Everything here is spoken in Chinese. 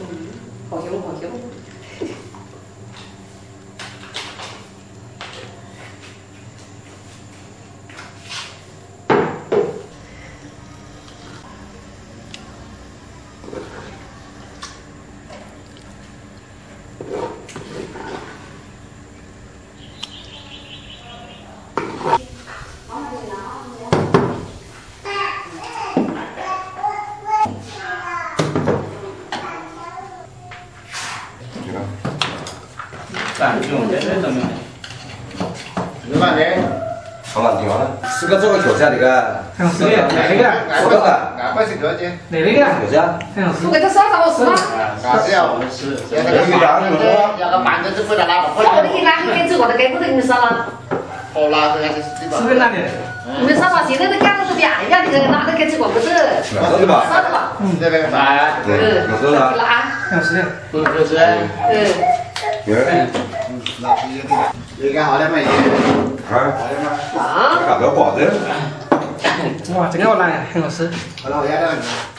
음. 어, 거기로 거기로 饭用这这怎么样？你慢点。好了，挺好了。四个做个球噻，那个。看四个，哪一个？四个。哪一个？球噻。看四不给他烧啥我吃吗？啥子呀？是。要那个个饭子就回来拿你给他给这个都给不得给你烧了。好拿这个是对吧？四个哪里？你们烧吧，现在都赶不是变呀，这个拿着给这个不是。烧的吧？烧的吧。嗯，这个哎，对，有时候呢。拿。看四个。不不是。嗯。有。拿皮的，这个好的嘛，也。啊。好的嘛。啊。这个不好的。哇，这个好难呀，很好吃。好了，我要这个。